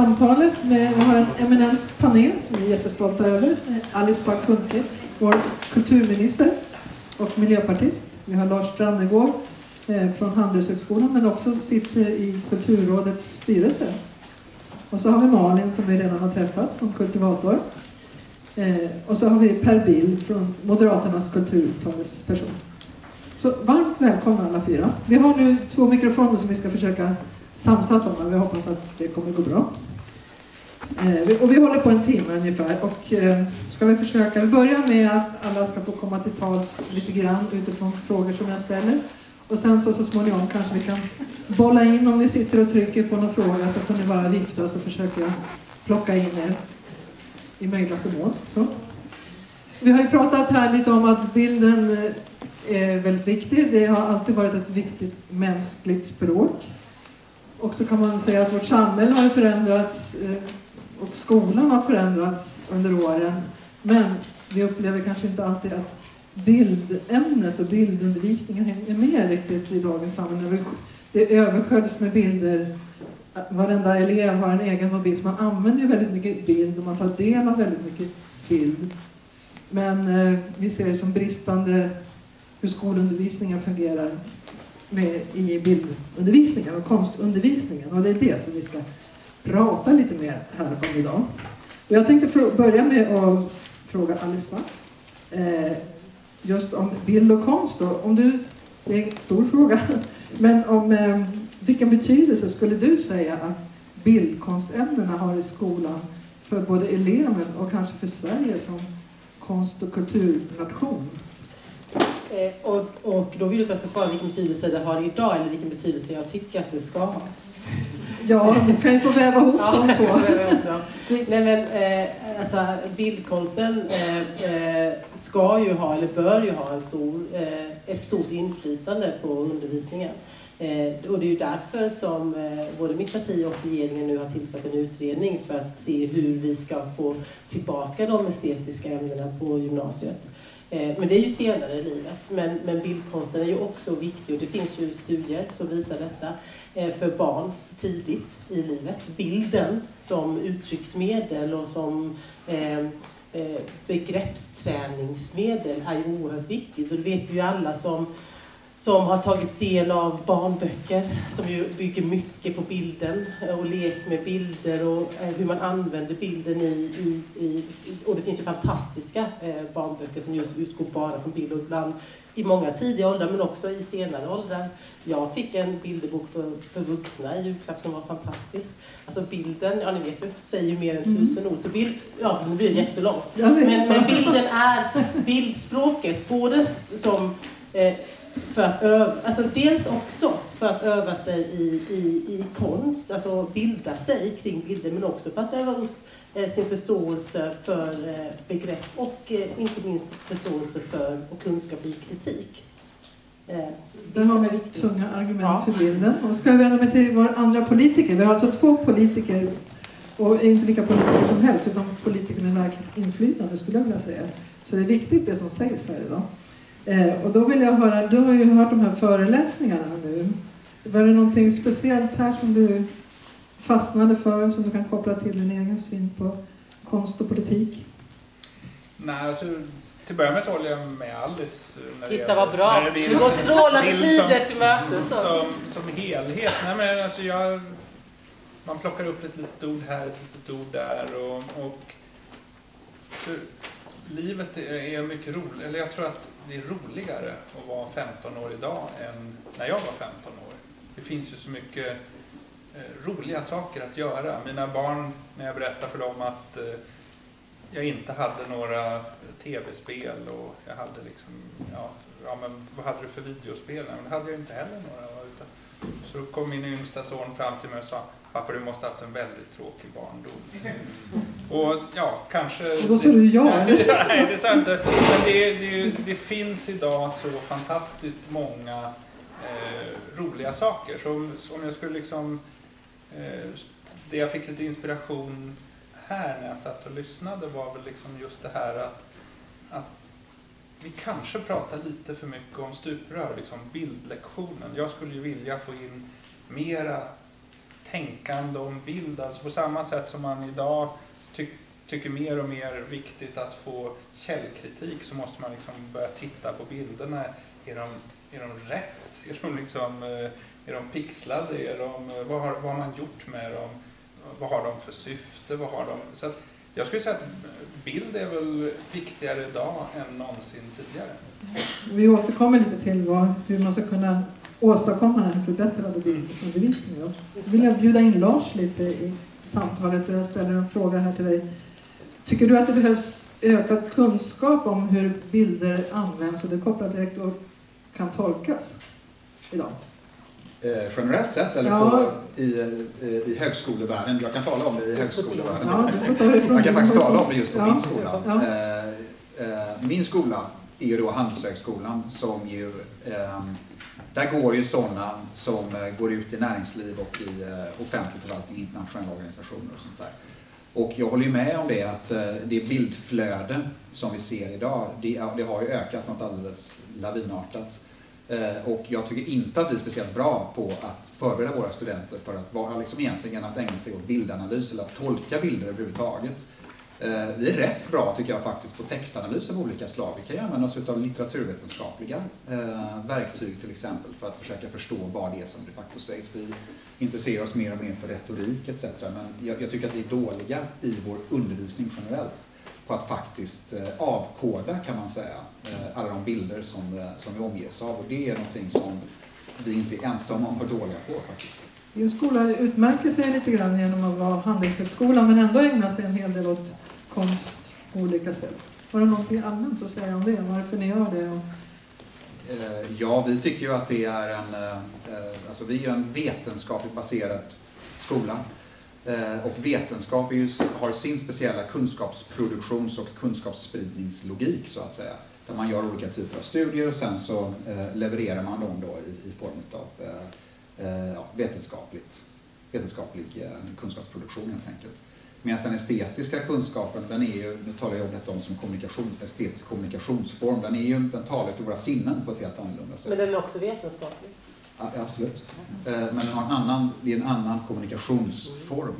samtalet. Med, vi har en eminent panel som vi är jättestolta över. Alice Bah Kuhnke, vår kulturminister och miljöpartist. Vi har Lars Strannegård eh, från Handelshögskolan men också sitter i Kulturrådets styrelse. Och så har vi Malin som vi redan har träffat från Kultivator. Eh, och så har vi Per Bill från Moderaternas kulturtalesperson. Så varmt välkomna alla fyra. Vi har nu två mikrofoner som vi ska försöka samsas om, men vi hoppas att det kommer gå bra. Eh, och vi håller på en timme ungefär och eh, ska vi försöka börja med att alla ska få komma till tals lite grann utifrån frågor som jag ställer. Och sen så, så småningom kanske vi kan bolla in om ni sitter och trycker på någon fråga så får ni bara vifta så försöker jag plocka in er i möjligaste mån. Så. Vi har ju pratat här lite om att bilden eh, är väldigt viktig. Det har alltid varit ett viktigt mänskligt språk. Och så kan man säga att vårt samhälle har förändrats och skolan har förändrats under åren. Men vi upplever kanske inte alltid att bildämnet och bildundervisningen hänger med riktigt i dagens samhälle. Det översköljs med bilder. Varenda elev har en egen mobil, så man använder ju väldigt mycket bild och man tar del av väldigt mycket bild. Men eh, vi ser det som bristande hur skolundervisningen fungerar med, i bildundervisningen och konstundervisningen. Och det är det som vi ska prata lite mer här om idag. Och jag tänkte börja med att fråga Alice Back. Eh, just om bild och konst. Då. Om du, det är en stor fråga. Men om eh, vilken betydelse skulle du säga att bildkonstämnena har i skolan för både eleven och kanske för Sverige som konst och kulturnation? Eh, och, och då vill jag att jag ska svara vilken betydelse det har idag eller vilken betydelse jag tycker att det ska ha. Ja, du kan ju få väva ihop ja, de två. Nej, men, eh, alltså, bildkonsten eh, eh, ska ju ha, eller bör ju ha, en stor, eh, ett stort inflytande på undervisningen. Eh, och det är ju därför som eh, både mitt parti och regeringen nu har tillsatt en utredning för att se hur vi ska få tillbaka de estetiska ämnena på gymnasiet. Eh, men det är ju senare i livet. Men, men bildkonsten är ju också viktig och det finns ju studier som visar detta eh, för barn tidigt i livet. Bilden som uttrycksmedel och som eh, begreppsträningsmedel är ju oerhört viktigt. Och det vet vi ju alla som som har tagit del av barnböcker som ju bygger mycket på bilden och lek med bilder och eh, hur man använder bilden i, i, i och det finns ju fantastiska eh, barnböcker som just utgår bara från bild och ibland i många tidiga åldrar men också i senare åldrar. Jag fick en bilderbok för, för vuxna i julklapp som var fantastisk. Alltså bilden, ja ni vet ju, säger ju mer än mm. tusen ord. Så bild, ja nu blir det jättelångt. Men, men bilden är bildspråket, både som eh, för att öva, alltså dels också för att öva sig i, i, i konst, alltså bilda sig kring bilder, men också för att öva upp eh, sin förståelse för eh, begrepp och eh, inte minst förståelse för och kunskap i kritik. Där har vi tunga argument ja. för bilden. Och ska jag vända mig till våra andra politiker. Vi har alltså två politiker, och inte vilka politiker som helst, utan politiker med verkligt inflytande skulle jag vilja säga. Så det är viktigt det som sägs här idag. Eh, och då vill jag höra, du har ju hört de här föreläsningarna nu. Var det någonting speciellt här som du fastnade för, som du kan koppla till din egen syn på konst och politik? Nej, alltså till att börja med så håller jag med Alice. När Titta vad bra! Det du går strålande tider till mötes som, som helhet. Nej, men alltså jag, man plockar upp ett litet ord här, ett litet ord där. Och, och livet är mycket roligt, eller jag tror att det är roligare att vara 15 år idag än när jag var 15 år. Det finns ju så mycket eh, roliga saker att göra. Mina barn, när jag berättar för dem att eh, jag inte hade några tv-spel och jag hade liksom, ja, ja men vad hade du för videospel? Men det hade jag inte heller några. Utan, så kom min yngsta son fram till mig och sa Pappa, du måste ha haft en väldigt tråkig barndom. Och ja, kanske... Och då sa du ja, eller? Nej, det sa inte. Men det, det, det, finns idag så fantastiskt många eh, roliga saker. Så om jag skulle liksom... Eh, det jag fick lite inspiration här när jag satt och lyssnade var väl liksom just det här att, att vi kanske pratar lite för mycket om stuprör, liksom bildlektionen. Jag skulle ju vilja få in mera tänkande om bild. Alltså på samma sätt som man idag ty tycker mer och mer viktigt att få källkritik så måste man liksom börja titta på bilderna. Är de, är de rätt? Är de, liksom, eh, är de pixlade? Är de, eh, vad, har, vad har man gjort med dem? Vad har de för syfte? Vad har de? Så att, jag skulle säga att bild är väl viktigare idag än någonsin tidigare. Vi återkommer lite till vad, hur man ska kunna åstadkomma den förbättrade bildundervisningen. Så vill jag bjuda in Lars lite i samtalet och jag ställer en fråga här till dig. Tycker du att det behövs ökad kunskap om hur bilder används och det kopplar direkt och kan tolkas idag? Eh, generellt sett eller ja. på, i, eh, i högskolevärlden? Jag kan tala om det i högskolevärlden. Ja, jag kan faktiskt tala om det just på ja. min skola. Ja. Eh, eh, min skola är ju då Handelshögskolan som ju eh, där går ju sådana som eh, går ut i näringsliv och i eh, offentlig förvaltning, internationella organisationer och sånt där. Och jag håller ju med om det att eh, det bildflöde som vi ser idag, det, det har ju ökat något alldeles lavinartat. Och jag tycker inte att vi är speciellt bra på att förbereda våra studenter för att vara liksom egentligen att ägna sig åt bildanalys eller att tolka bilder överhuvudtaget. Eh, vi är rätt bra tycker jag faktiskt på textanalys av olika slag. Vi kan ju använda oss av litteraturvetenskapliga eh, verktyg till exempel för att försöka förstå vad det är som de facto sägs. Vi intresserar oss mer och mer för retorik etc. Men jag, jag tycker att vi är dåliga i vår undervisning generellt på att faktiskt eh, avkoda kan man säga alla de bilder som, som vi omges av och det är någonting som vi inte är ensamma om att vara dåliga på faktiskt. Din skola utmärker sig lite grann genom att vara handelshögskola men ändå ägna sig en hel del åt konst på olika sätt. Har du något allmänt att säga om det? Varför ni gör det? Eh, ja, vi tycker ju att det är en, eh, eh, alltså vi är en vetenskapligt baserad skola och vetenskap ju, har sin speciella kunskapsproduktions och kunskapsspridningslogik så att säga. Där man gör olika typer av studier och sen så levererar man dem då i, i form av ja, vetenskapligt, vetenskaplig kunskapsproduktion helt enkelt. Medan den estetiska kunskapen, den är ju, nu talar jag om detta som kommunikation, estetisk kommunikationsform, den, är ju, den talar till våra sinnen på ett helt annorlunda sätt. Men den är också vetenskaplig? absolut. Eh, men den har en annan, det är en annan kommunikationsform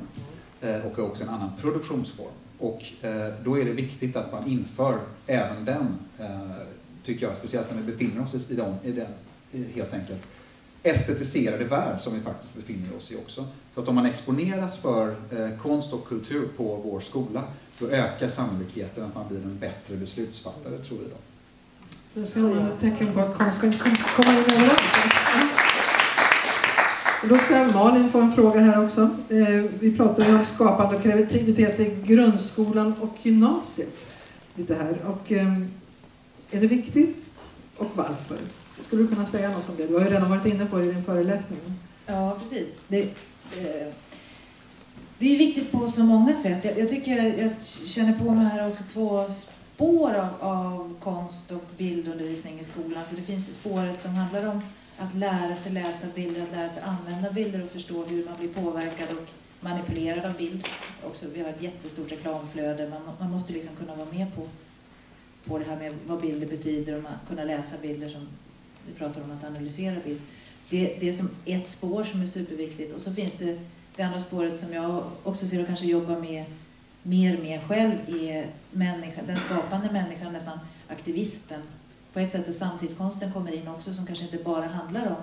eh, och också en annan produktionsform. Och eh, då är det viktigt att man inför även den, tycker jag, speciellt när vi befinner oss i, den, i den helt enkelt estetiserade värld som vi faktiskt befinner oss i också. Så att om man exponeras för eh, konst och kultur på vår skola, då ökar sannolikheten att man blir en bättre beslutsfattare, tror vi då. Det ser man ett tecken på att konst kan komma in överallt. Då ska Malin få en fråga här också. Eh, vi pratar ju om skapande och kreativitet i grundskolan och gymnasiet. Lite här. Och, eh, är det viktigt och varför? Skulle du kunna säga något om det? Du har ju redan varit inne på det i din föreläsning. Ja, precis. Det, eh, det är viktigt på så många sätt. Jag, jag tycker jag känner på mig här också två spår av, av konst och bildundervisning i skolan. Så det finns spåret som handlar om att lära sig läsa bilder, att lära sig använda bilder och förstå hur man blir påverkad och manipulerad av bild. Också, vi har ett jättestort reklamflöde, man, man måste liksom kunna vara med på, på det här med vad bilder betyder och man, kunna läsa bilder som vi pratar om att analysera bild. Det, det är som ett spår som är superviktigt och så finns det det andra spåret som jag också ser och kanske jobbar med mer med själv är människa, den skapande människan, nästan aktivisten på ett sätt där samtidskonsten kommer in också som kanske inte bara handlar om,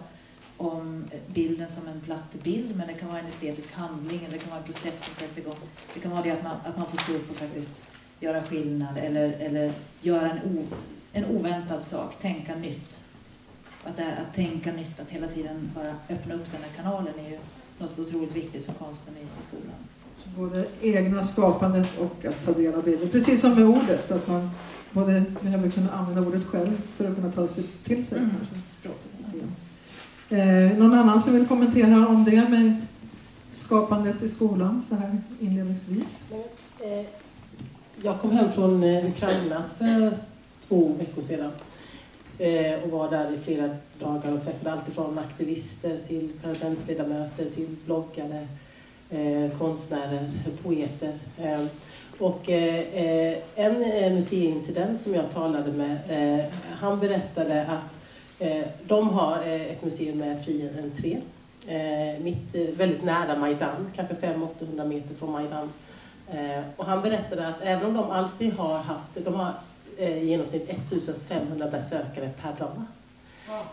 om bilden som en platt bild men det kan vara en estetisk handling eller det kan vara en process som sätts igång. Det kan vara det att man, att man får stå upp och faktiskt göra skillnad eller, eller göra en, o, en oväntad sak, tänka nytt. Att, det att tänka nytt, att hela tiden bara öppna upp den här kanalen är ju något otroligt viktigt för konsten i, skolan. Så både egna skapandet och att ta del av bilder, precis som med ordet, att man både behöver kunna använda ordet själv för att kunna ta sig till sig mm. kanske, språket. Eh, någon annan som vill kommentera om det med skapandet i skolan så här inledningsvis? Eh, jag kom hem från eh, Ukraina för två veckor sedan Eh, och var där i flera dagar och träffade alltifrån aktivister till parlamentsledamöter till bloggare, eh, konstnärer, poeter. Eh, och eh, en museiintendent som jag talade med, eh, han berättade att eh, de har ett museum med fri entré eh, mitt, eh, väldigt nära Majdan, kanske 500-800 meter från Majdan. Eh, och han berättade att även om de alltid har haft, de har eh, i genomsnitt 1500 besökare per dag.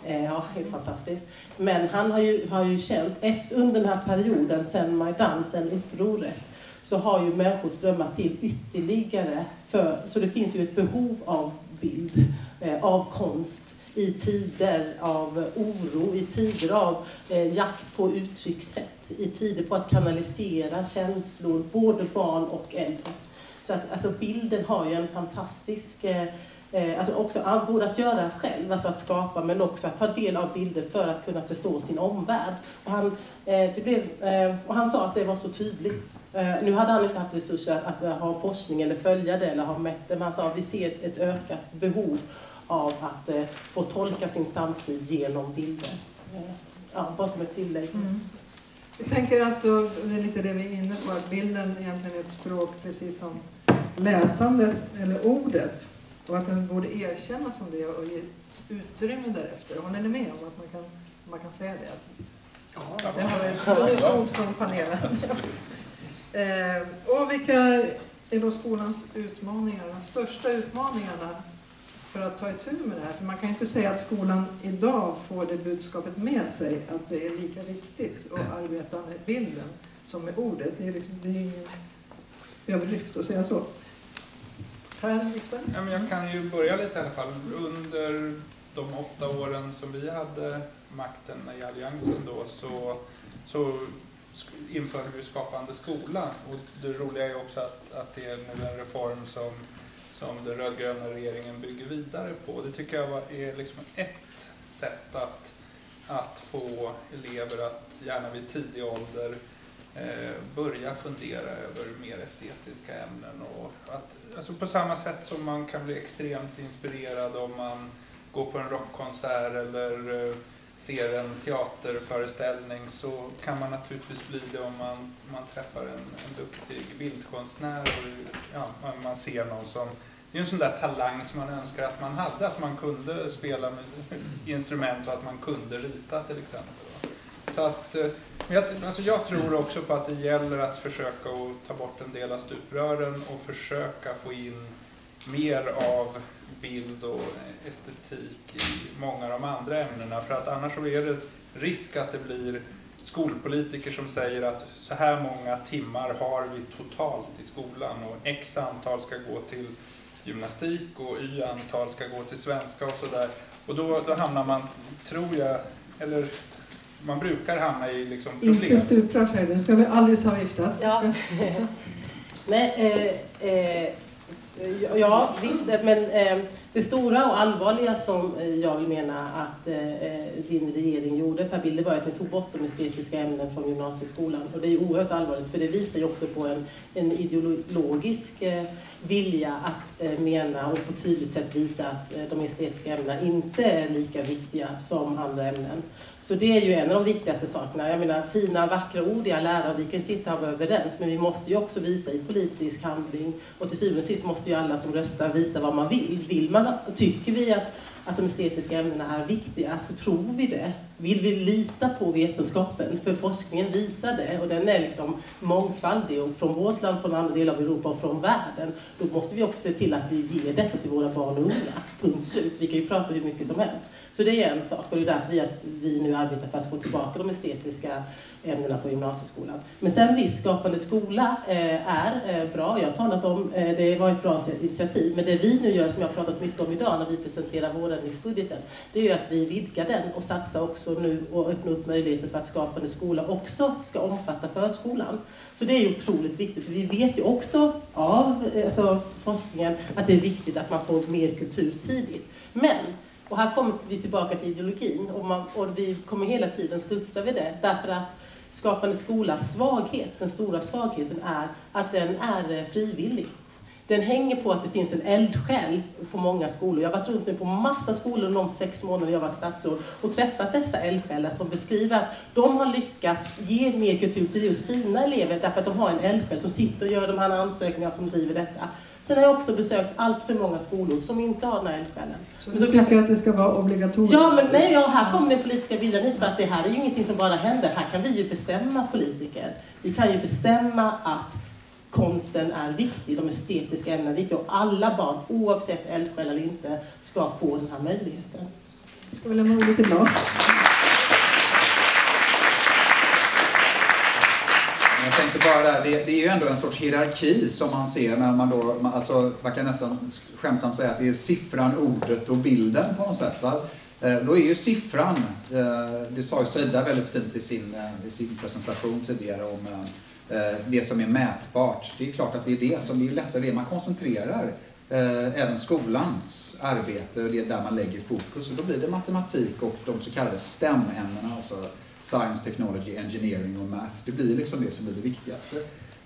Eh, ja, helt fantastiskt. Men han har ju, har ju känt, efter, under den här perioden, sen Majdan, sen upproret, så har ju människor strömmat till ytterligare. För, så det finns ju ett behov av bild, eh, av konst i tider av oro, i tider av eh, jakt på uttryckssätt, i tider på att kanalisera känslor, både barn och äldre. Så att alltså, bilden har ju en fantastisk eh, eh alltså också både att göra själv, alltså att skapa, men också att ta del av bilder för att kunna förstå sin omvärld. Och han, eh, det blev, eh, och han sa att det var så tydligt. Eh, nu hade han inte haft resurser att, att ha forskning eller följa det eller ha mätt det, men han sa att vi ser ett, ett ökat behov av att eh, få tolka sin samtid genom bilder. ja, bara som ett tillägg. Mm. Jag tänker att, då, det är lite det vi är inne på, att bilden egentligen är ett språk precis som läsandet eller ordet. Och att den borde erkännas som det och ge utrymme därefter. Håller ni med om att man kan, man kan säga det? Ja, det har unisont från panelen. eh, och vilka är då skolans utmaningar, de största utmaningarna för att ta itu med det här? För man kan ju inte säga att skolan idag får det budskapet med sig att det är lika viktigt att arbeta med bilden som med ordet. Det är, liksom, det är ingen överdrift att säga så. Ja, men jag kan ju börja lite i alla fall. Under de åtta åren som vi hade makten i Alliansen då så, så införde vi Skapande skola. Och det roliga är också att, att det är nu en reform som, som den rödgröna regeringen bygger vidare på. Det tycker jag är liksom ett sätt att, att få elever att gärna vid tidig ålder Eh, börja fundera över mer estetiska ämnen. Och att, alltså på samma sätt som man kan bli extremt inspirerad om man går på en rockkonsert eller eh, ser en teaterföreställning så kan man naturligtvis bli det om man, man träffar en, en duktig bildkonstnär och ja, man ser någon som det är en sån där talang som man önskar att man hade, att man kunde spela med instrument och att man kunde rita till exempel. Så att, eh, men jag, alltså jag tror också på att det gäller att försöka att ta bort en del av stuprören och försöka få in mer av bild och estetik i många av de andra ämnena. För att annars så är det risk att det blir skolpolitiker som säger att så här många timmar har vi totalt i skolan och x antal ska gå till gymnastik och y antal ska gå till svenska och sådär. Och då, då hamnar man, tror jag, eller man brukar hamna i liksom problem. Inte stuprar säger du. Nu ska vi Alice ha viftat. Ja. Nej, eh, eh, ja, visst. Men eh, det stora och allvarliga som eh, jag vill mena att eh, eh, din regering gjorde, Per Bill, det var att ni tog bort de estetiska ämnen från gymnasieskolan. Och det är oerhört allvarligt, för det visar ju också på en, en ideologisk eh, vilja att eh, mena och på ett tydligt sätt visa att eh, de estetiska ämnena inte är lika viktiga som andra ämnen. Så det är ju en av de viktigaste sakerna. Jag menar fina, vackra ord i all ära, vi kan sitta och vara överens, men vi måste ju också visa i politisk handling och till syvende och sist måste ju alla som röstar visa vad man vill. Vill man, tycker vi att att de estetiska ämnena är viktiga, så tror vi det. Vill vi lita på vetenskapen? För forskningen visar det och den är liksom mångfaldig och från vårt land, från andra delar av Europa och från världen. Då måste vi också se till att vi ger detta till våra barn och unga. Punkt slut. Vi kan ju prata hur mycket som helst. Så det är en sak och det är därför vi, vi nu arbetar för att få tillbaka de estetiska ämnena på gymnasieskolan. Men sen visst, Skapande skola eh, är eh, bra. Jag har talat om, eh, det var ett bra initiativ. Men det vi nu gör, som jag har pratat mycket om idag när vi presenterar vårändringsbudgeten, det är ju att vi vidgar den och satsar också nu och öppna upp möjligheter för att Skapande skola också ska omfatta förskolan. Så det är ju otroligt viktigt, för vi vet ju också av alltså, forskningen att det är viktigt att man får mer kultur tidigt. Men och här kommer vi tillbaka till ideologin och, man, och vi kommer hela tiden studsa vid det därför att Skapande skolas svaghet, den stora svagheten är att den är frivillig. Den hänger på att det finns en eldsjäl på många skolor. Jag har varit runt nu på massa skolor de sex månader jag varit statsråd och träffat dessa eldsjälar som beskriver att de har lyckats ge mer kultur till just sina elever därför att de har en eldsjäl som sitter och gör de här ansökningarna som driver detta. Sen har jag också besökt allt för många skolor som inte har den här eldsjälen. Så du tycker att det ska vara obligatoriskt? Ja, men nej, ja, här kommer den politiska viljan hit för att det här är ju ingenting som bara händer. Här kan vi ju bestämma politiker. Vi kan ju bestämma att konsten är viktig, de estetiska ämnena är viktiga och alla barn, oavsett eldsjäl eller inte, ska få den här möjligheten. Ska vi lämna ordet till Lars? Jag tänkte bara där, det, det, är ju ändå en sorts hierarki som man ser när man då, alltså man kan nästan skämtsamt säga att det är siffran, ordet och bilden på något sätt. Va? Eh, då är ju siffran, eh, det sa ju Sida väldigt fint i sin, eh, i sin presentation tidigare om Eh, det som är mätbart. Det är klart att det är det som det är lättare, det man koncentrerar eh, även skolans arbete, och det är där man lägger fokus. Och då blir det matematik och de så kallade STEM-ämnena, alltså Science, Technology, Engineering och Math. Det blir liksom det som blir det viktigaste.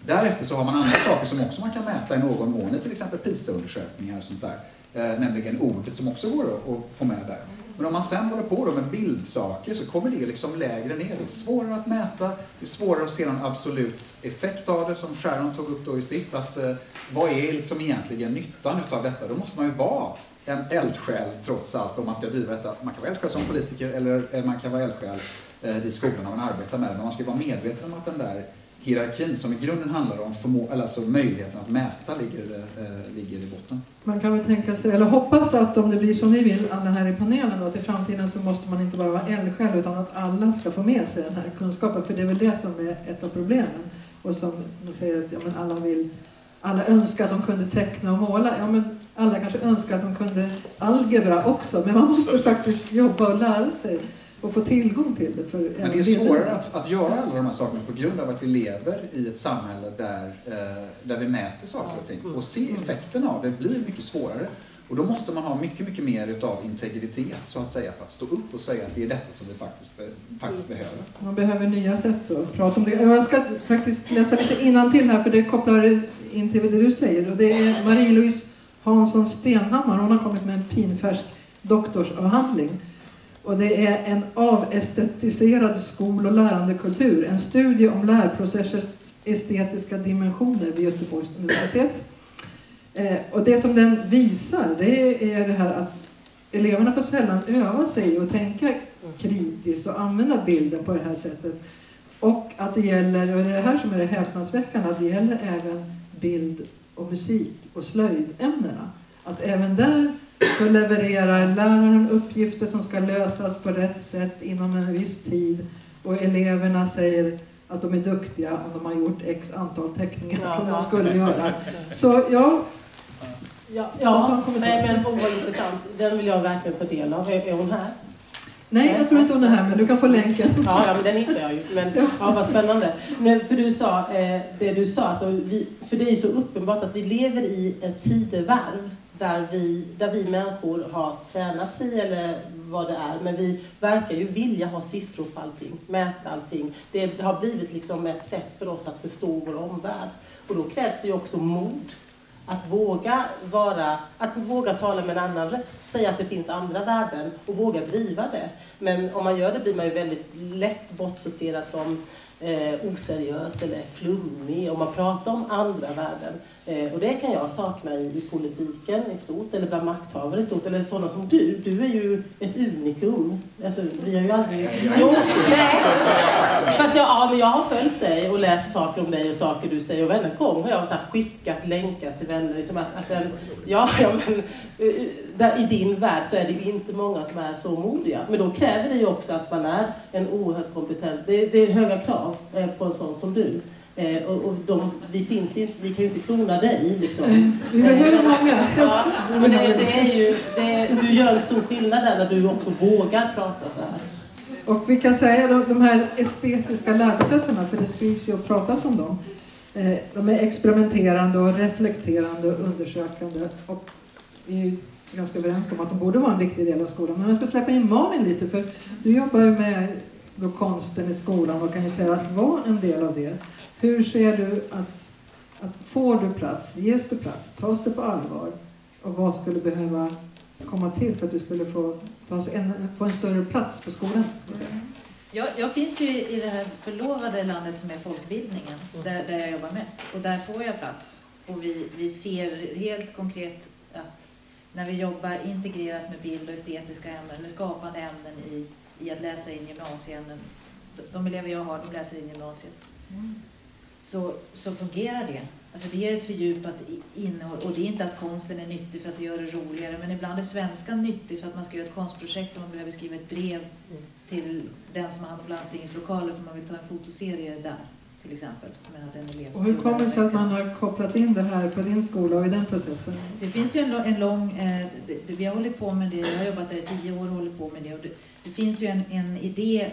Därefter så har man andra saker som också man kan mäta i någon mån, till exempel PISA-undersökningar och sånt där. Eh, nämligen ordet som också går att få med där. Men om man sen håller på då med bildsaker så kommer det liksom lägre ner. Det är svårare att mäta, det är svårare att se någon absolut effekt av det som Sharon tog upp då i sitt. Att, eh, vad är liksom egentligen nyttan utav detta? Då måste man ju vara en eldsjäl trots allt om man ska driva detta. Man kan vara eldsjäl som politiker eller man kan vara eldsjäl eh, i skolan när man arbetar med det. Men man ska vara medveten om att den där hierarkin som i grunden handlar om förmå- alltså möjligheten att mäta ligger, eh, ligger i botten. Man kan väl tänka sig, eller hoppas att om det blir som ni vill, alla här i panelen, då, att i framtiden så måste man inte bara vara eldsjäl utan att alla ska få med sig den här kunskapen. För det är väl det som är ett av problemen. Och som de säger att ja, men alla vill alla önskar att de kunde teckna och måla. Ja, men alla kanske önskar att de kunde algebra också, men man måste faktiskt jobba och lära sig och få tillgång till det. För Men det är svårare att, att göra alla de här sakerna på grund av att vi lever i ett samhälle där, eh, där vi mäter saker och ting. Och se effekterna av det blir mycket svårare. Och då måste man ha mycket, mycket mer utav integritet så att säga för att stå upp och säga att det är detta som vi faktiskt, faktiskt behöver. Man behöver nya sätt att prata om det. Jag ska faktiskt läsa lite till här för det kopplar in till det du säger. Och det är Marie-Louise Hansson Stenhammar. Hon har kommit med en pinfärsk doktorsavhandling och det är en avestetiserad skol och lärandekultur. En studie om lärprocessers estetiska dimensioner vid Göteborgs universitet. Eh, och det som den visar det är det här att eleverna får sällan öva sig och tänka kritiskt och använda bilden på det här sättet. Och att det gäller, och det är det här som är det häpnadsväckande, att det gäller även bild och musik och slöjdämnena. Att även där så levererar läraren uppgifter som ska lösas på rätt sätt inom en viss tid och eleverna säger att de är duktiga om de har gjort x antal teckningar ja, som de skulle göra. Så ja, Ja, ja nej, men hon var intressant. Den vill jag verkligen ta del av. Är, är hon här? Nej, jag tror inte hon är här, men du kan få länken. Ja, ja men den hittar jag ju. Men ja, vad spännande. Men för du sa, eh, det du sa, alltså, vi, för det är så uppenbart att vi lever i ett tidevarv där vi, där vi människor har tränats i eller vad det är. Men vi verkar ju vilja ha siffror på allting, mäta allting. Det har blivit liksom ett sätt för oss att förstå vår omvärld. Och då krävs det ju också mod. Att våga, vara, att våga tala med en annan röst, säga att det finns andra värden och våga driva det. Men om man gör det blir man ju väldigt lätt bortsorterad som eh, oseriös eller flummig om man pratar om andra värden. Eh, och det kan jag sakna i, i, politiken i stort, eller bland makthavare i stort, eller sådana som du. Du är ju ett unikum. Alltså, vi har ju aldrig... Jo, nej. Fast jag, ja, men jag har följt dig och läst saker om dig och saker du säger. Och varenda gång har jag så skickat länkar till vänner. Liksom att, att den, ja, ja, men, eh, där, I din värld så är det ju inte många som är så modiga. Men då kräver det ju också att man är en oerhört kompetent... Det, det är höga krav eh, på en sån som du. Eh, och, och de, vi, finns inte, vi kan ju inte klona dig. Liksom. Mm. Många. Ja, men det, det är ju, det, du gör en stor skillnad där när du också vågar prata så här. Och vi kan säga att de här estetiska lärprocesserna, för det skrivs ju och pratas om dem, eh, de är experimenterande och reflekterande och undersökande. Och vi är ganska överens om att de borde vara en viktig del av skolan. Men jag ska släppa in Malin lite, för du jobbar ju med då konsten i skolan och kan ju sägas vara en del av det. Hur ser du att Att får du plats, ges du plats, tas det på allvar? Och vad skulle behöva komma till för att du skulle få, ta en, få en större plats på skolan? Mm. Jag, jag, finns ju i det här förlovade landet som är folkbildningen, där, där jag jobbar mest. Och där får jag plats. Och vi, vi ser helt konkret att när vi jobbar integrerat med bild och estetiska ämnen, eller skapande ämnen i, i att läsa in gymnasieämnen, de, de elever jag har, de läser in gymnasiet. Mm. Så, så fungerar det. Alltså det ger ett fördjupat innehåll och det är inte att konsten är nyttig för att det gör det roligare men ibland är svenskan nyttig för att man ska göra ett konstprojekt och man behöver skriva ett brev mm. till den som har hand om landstingets lokaler för man vill ta en fotoserie där till exempel. Som jag hade en elev och hur kommer det sig att man har kopplat in det här på din skola och i den processen? Det finns ju en, en lång, eh, det, vi har hållit på med det, jag har jobbat där i tio år och hållit på med det och det, det finns ju en, en idé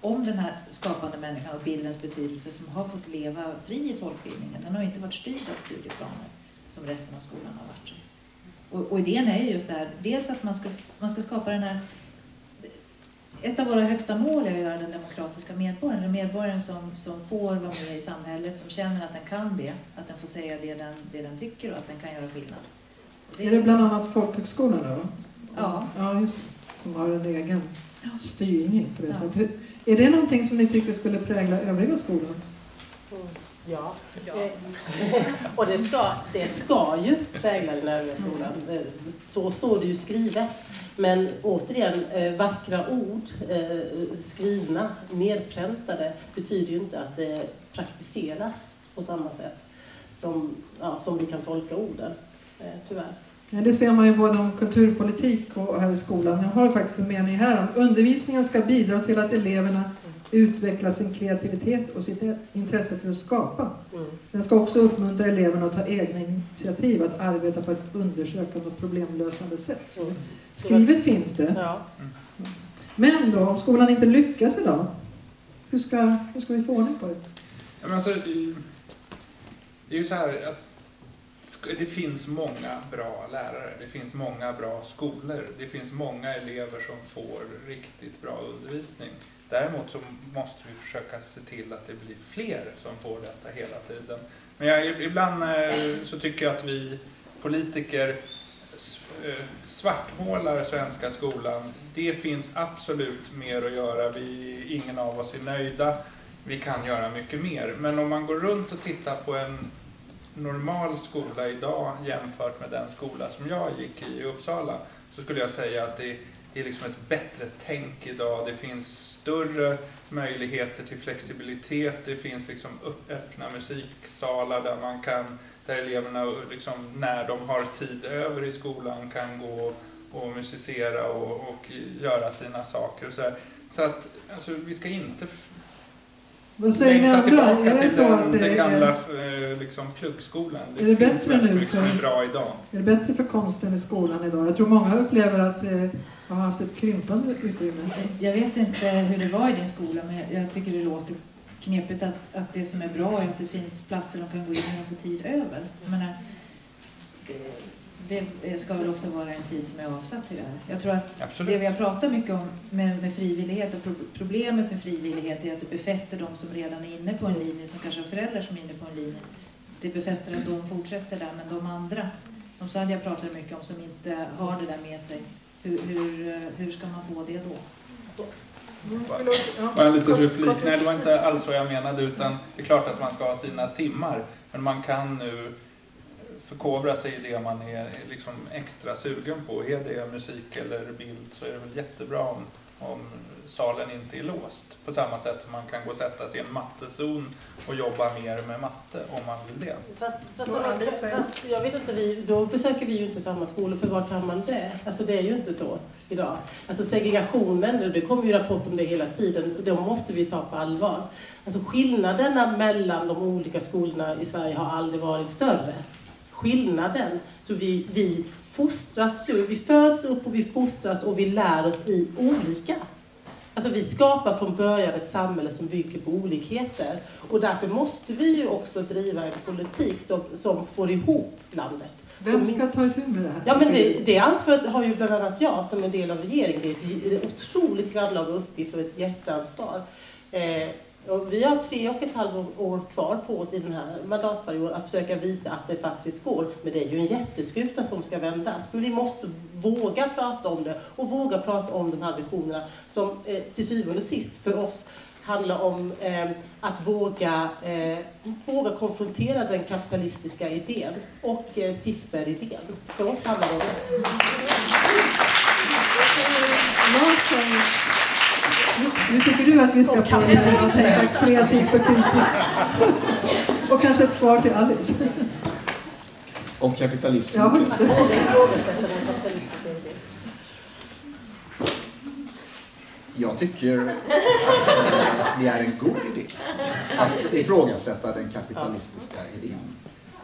om den här skapande människan och bildens betydelse som har fått leva fri i folkbildningen. Den har inte varit styrd av studieplaner som resten av skolan har varit. Och, och idén är ju just det här, dels att man ska, man ska skapa den här ett av våra högsta mål är att göra den demokratiska medborgaren, den medborgaren som, som får vara med i samhället, som känner att den kan det, att den får säga det den, det den tycker och att den kan göra skillnad. Det är, är det bland annat folkhögskolorna då? Ja. Ja, just Som har en egen styrning på det ja. sättet. Är det någonting som ni tycker skulle prägla övriga skolan? Ja, ja. och det ska, det ska ju prägla den övriga skolan. Så står det ju skrivet. Men återigen, eh, vackra ord eh, skrivna, nedpräntade, betyder ju inte att det praktiseras på samma sätt som, ja, som vi kan tolka orden, eh, tyvärr. Ja, det ser man ju både om kulturpolitik och här i skolan. Jag har faktiskt en mening här om undervisningen ska bidra till att eleverna utveckla sin kreativitet och sitt intresse för att skapa. Mm. Den ska också uppmuntra eleverna att ta egna initiativ, att arbeta på ett undersökande och problemlösande sätt. Mm. Skrivet finns det. Men då, om skolan inte lyckas idag, hur ska, hur ska vi få ordning på det? Ja, men alltså, det är ju så här att det finns många bra lärare, det finns många bra skolor, det finns många elever som får riktigt bra undervisning. Däremot så måste vi försöka se till att det blir fler som får detta hela tiden. Men jag, ibland eh, så tycker jag att vi politiker eh, svartmålar svenska skolan. Det finns absolut mer att göra. Vi, ingen av oss är nöjda. Vi kan göra mycket mer. Men om man går runt och tittar på en normal skola idag jämfört med den skola som jag gick i i Uppsala så skulle jag säga att det, det är liksom ett bättre tänk idag. Det finns större möjligheter till flexibilitet. Det finns liksom öppna musiksalar där man kan, där eleverna liksom, när de har tid över i skolan kan gå och musicera och, och göra sina saker. Och så, här. så att alltså, vi ska inte vad säger ni andra? Är det så att det den gamla är, liksom, pluggskolan. Det är det bättre nu för, är bra idag. Är det bättre för konsten i skolan idag? Jag tror många upplever att det eh, har haft ett krympande utrymme. Jag vet inte hur det var i din skola, men jag tycker det låter knepigt att, att det som är bra är att det finns platser de kan gå in och få tid över. Jag menar, det ska väl också vara en tid som är avsatt till det här. Jag tror att Absolut. det vi har pratat mycket om med, med frivillighet och pro problemet med frivillighet är att det befäster de som redan är inne på en linje, som kanske har föräldrar som är inne på en linje. Det befäster att de fortsätter där, men de andra, som Sadja pratar mycket om, som inte har det där med sig, hur, hur, hur ska man få det då? Bara en liten replik. Nej, det var inte alls så jag menade, utan det är klart att man ska ha sina timmar, men man kan nu förkovra sig i det man är liksom extra sugen på. Är det musik eller bild så är det väl jättebra om, om salen inte är låst. På samma sätt som man kan gå och sätta sig i en mattezon och jobba mer med matte om man vill det. Fast, fast, fast, fast jag vet inte, vi, då besöker vi ju inte samma skolor, för var kan man det? Alltså det är ju inte så idag. Alltså segregationen, det kommer ju rapport om det hela tiden, det måste vi ta på allvar. Alltså skillnaderna mellan de olika skolorna i Sverige har aldrig varit större skillnaden. Så vi, vi fostras ju, vi föds upp och vi fostras och vi lär oss i olika. Alltså vi skapar från början ett samhälle som bygger på olikheter. Och därför måste vi ju också driva en politik som, som får ihop landet. Vem ska ta itu med det här? Ja, men det, det ansvaret har ju bland annat jag som en del av regeringen. Det är en otroligt grannlaga uppgift och ett jätteansvar. Eh, och vi har tre och ett halvt år kvar på oss i den här mandatperioden att försöka visa att det faktiskt går. Men det är ju en jätteskuta som ska vändas. Men vi måste våga prata om det och våga prata om de här visionerna som eh, till syvende och sist för oss handlar om eh, att våga, eh, våga konfrontera den kapitalistiska idén och eh, sifferidén. För oss handlar det om det. Nu tycker du att vi ska få tänka kreativt och kritiskt. Och kanske ett svar till Alice. Om kapitalism. Ja, just det. Jag tycker att det är en god idé att ifrågasätta den kapitalistiska idén.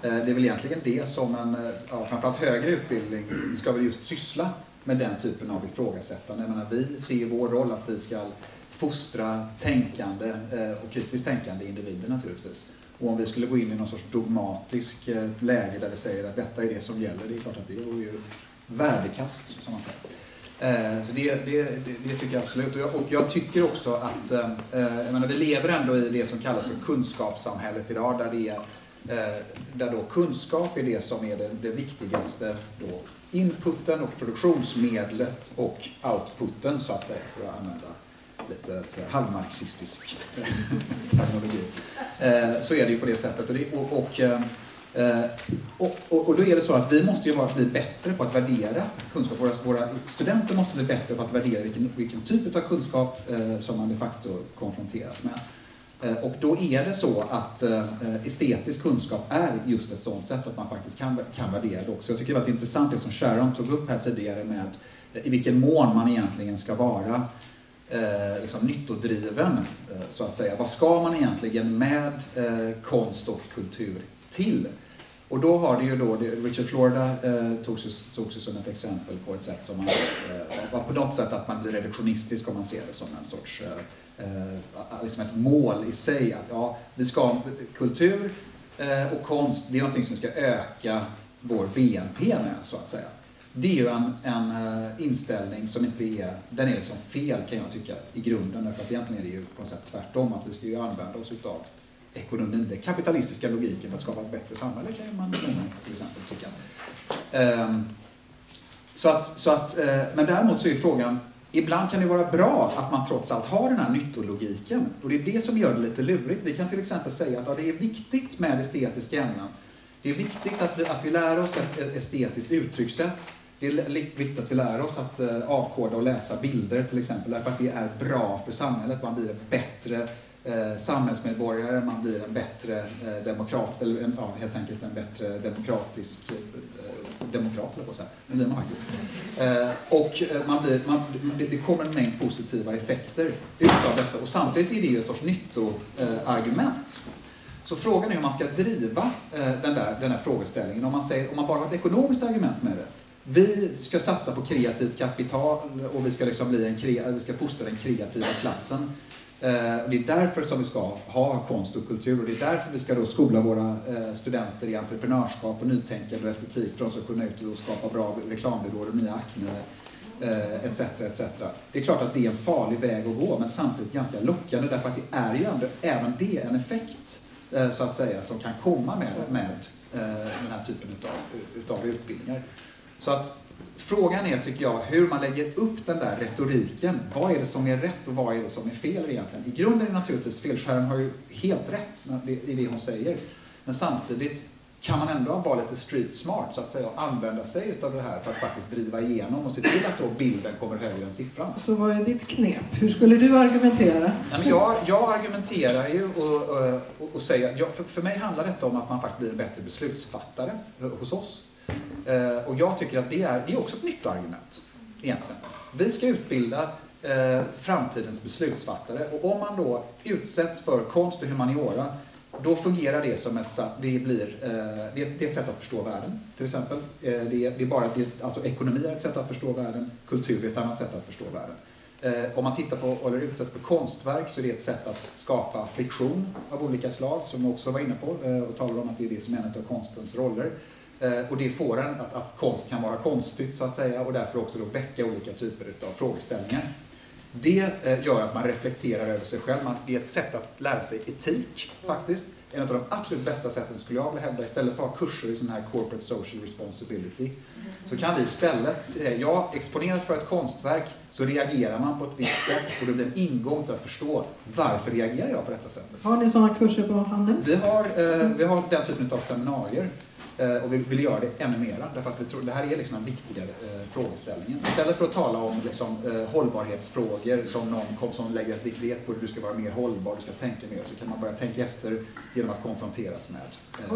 Eh, det är väl egentligen det som en, eh, ja, framförallt högre utbildning, ska väl just syssla med den typen av ifrågasättande. Jag menar, vi ser vår roll att vi ska fostra tänkande eh, och kritiskt tänkande individer naturligtvis. Och om vi skulle gå in i någon sorts dogmatisk eh, läge där vi säger att detta är det som gäller, det är klart att det är ju värdekast som man säger. Eh, så det, det, det, tycker jag absolut. Och jag, och jag tycker också att jag menar, vi lever ändå i det som kallas för kunskapssamhället idag där, det är, Eh, där då kunskap är det som är det, det viktigaste då, inputen och produktionsmedlet och outputen så att säga för att använda lite halvmarxistisk terminologi. Eh, så är det ju på det sättet. Och, och, eh, och och, och, då är det så att vi måste ju bli bättre på att värdera kunskap. Våra, våra studenter måste bli bättre på att värdera vilken, vilken typ av kunskap som man de facto konfronteras med. Eh, och då är det så att eh, estetisk kunskap är just ett sådant sätt att man faktiskt kan, kan värdera det också. Jag tycker det var intressant det som Sharon tog upp här tidigare med eh, i vilken mån man egentligen ska vara eh, liksom nyttodriven, eh, så att säga. Vad ska man egentligen med eh, konst och kultur till? Och då har det ju då, Richard Florida eh, togs, ju, togs ju som ett exempel på ett sätt som man, eh, på något sätt att man blir reduktionistisk om man ser det som en sorts, eh, liksom ett mål i sig. Att ja, vi ska, kultur eh, och konst, det är någonting som vi ska öka vår BNP med så att säga. Det är ju en, en uh, inställning som inte är, den är liksom fel kan jag tycka i grunden. Därför att egentligen är det ju på något sätt tvärtom, att vi ska ju använda oss utav ekonomin, den kapitalistiska logiken för att skapa ett bättre samhälle kan man till exempel tycka. Um, så att, så att, eh, men däremot så är frågan, ibland kan det vara bra att man trots allt har den här nyttologiken. Och det är det som gör det lite lurigt. Vi kan till exempel säga att ja, det är viktigt med estetiska ämnen. Det är viktigt att vi, att vi lär oss ett estetiskt uttryckssätt. Det är viktigt att vi lär oss att eh, avkoda och läsa bilder till exempel, därför att det är bra för samhället. Man blir en bättre eh, samhällsmedborgare, man blir en bättre eh, demokrat, eller en, ja, helt enkelt en bättre demokratisk eh, demokrat, på så här. Det blir man faktiskt. Eh, och eh, man blir, man, det, det kommer en mängd positiva effekter utav detta och samtidigt är det ju ett sorts nyttoargument. Så frågan är hur man ska driva eh, den, där, den där frågeställningen. Om man, säger, om man bara har ett ekonomiskt argument med det, vi ska satsa på kreativt kapital och vi ska, liksom bli en, vi ska fostra den kreativa klassen. Eh, och det är därför som vi ska ha konst och kultur och det är därför vi ska då skola våra eh, studenter i entreprenörskap och nytänkande och estetik för att de ska kunna ut och skapa bra reklambyråer och nya Acne eh, etc, etc. Det är klart att det är en farlig väg att gå men samtidigt ganska lockande därför att det är ju ändå, även det en effekt så att säga som kan komma med, med den här typen utav, utav utbildningar. Så att Frågan är, tycker jag, hur man lägger upp den där retoriken. Vad är det som är rätt och vad är det som är fel egentligen? I grunden är det naturligtvis fel. Sharon har ju helt rätt i det hon säger. Men samtidigt kan man ändå vara lite street smart så att säga och använda sig av det här för att faktiskt driva igenom och se till att då bilden kommer högre än siffran. Så vad är ditt knep? Hur skulle du argumentera? Nej, men jag, jag argumenterar ju och, och, och säger att för, för mig handlar detta om att man faktiskt blir en bättre beslutsfattare hos oss. Eh, och jag tycker att det är, det är också ett nytt argument. Egentligen. Vi ska utbilda eh, framtidens beslutsfattare och om man då utsätts för konst och humaniora då fungerar det som ett, det blir, eh, det är ett sätt att förstå världen, till exempel. Eh, det är, det är bara, det alltså ekonomi är ett sätt att förstå världen, kultur är ett annat sätt att förstå världen. Eh, om man tittar på, eller utsätts för konstverk så är det ett sätt att skapa friktion av olika slag, som jag också var inne på eh, och talade om att det är det som är en av konstens roller. Eh, och det får en att, att konst kan vara konstigt så att säga och därför också då väcka olika typer av frågeställningar. Det eh, gör att man reflekterar över sig själv. Det är ett sätt att lära sig etik faktiskt. En av de absolut bästa sätten skulle jag vilja hävda, istället för att ha kurser i sån här corporate social responsibility, så kan vi istället säga, ja, exponeras för ett konstverk så reagerar man på ett visst sätt och det blir en ingång till att förstå varför reagerar jag på detta sättet. Har ni sådana kurser på Handels? Vi har, eh, vi har den typen av seminarier Eh, och vi vill göra det ännu mera därför att vi tror det här är liksom den viktigare eh, frågeställningen. Istället för att tala om liksom, eh, hållbarhetsfrågor som någon som lägger ett dekret på hur du ska vara mer hållbar, du ska tänka mer, så kan man börja tänka efter genom att konfronteras med. Eh.